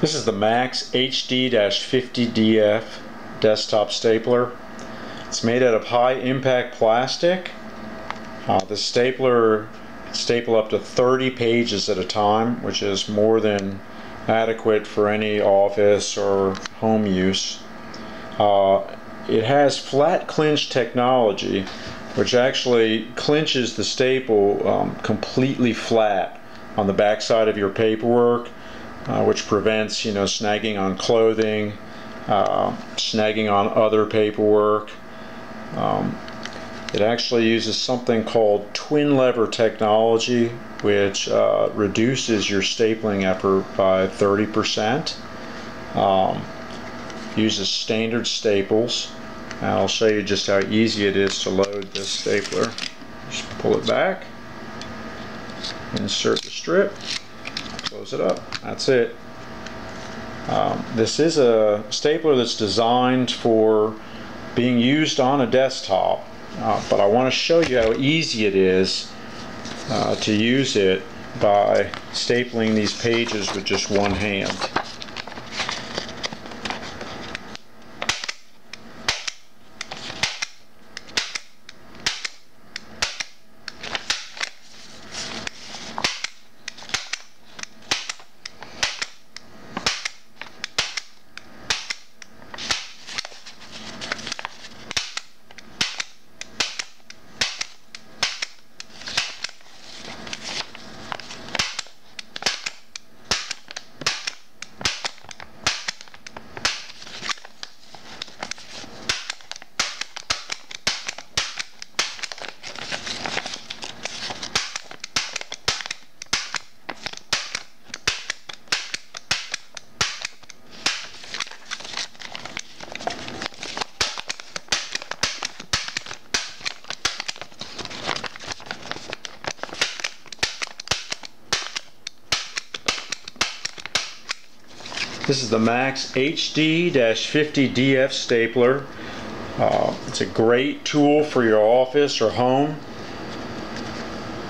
This is the Max HD-50DF desktop stapler. It's made out of high impact plastic. Uh, the stapler staple up to 30 pages at a time, which is more than adequate for any office or home use. Uh, it has flat clinch technology, which actually clinches the staple um, completely flat on the backside of your paperwork uh, which prevents you know snagging on clothing, uh, snagging on other paperwork. Um, it actually uses something called twin lever technology, which uh, reduces your stapling effort by 30%. Um, uses standard staples. And I'll show you just how easy it is to load this stapler. Just pull it back, insert the strip, close it up. That's it. Um, this is a stapler that's designed for being used on a desktop, uh, but I want to show you how easy it is uh, to use it by stapling these pages with just one hand. This is the Max HD-50DF stapler. Uh, it's a great tool for your office or home.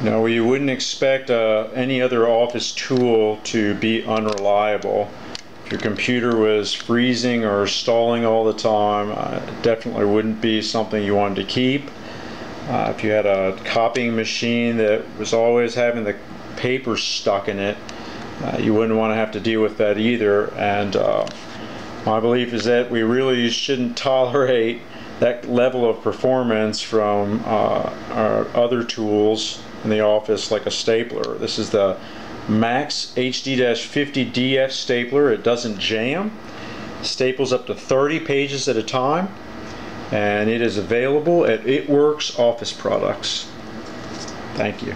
No, you wouldn't expect uh, any other office tool to be unreliable. If your computer was freezing or stalling all the time, uh, it definitely wouldn't be something you wanted to keep. Uh, if you had a copying machine that was always having the paper stuck in it, uh, you wouldn't want to have to deal with that either. And uh, my belief is that we really shouldn't tolerate that level of performance from uh, our other tools in the office like a stapler. This is the Max HD-50DF stapler. It doesn't jam. Staples up to 30 pages at a time and it is available at It Works Office Products. Thank you.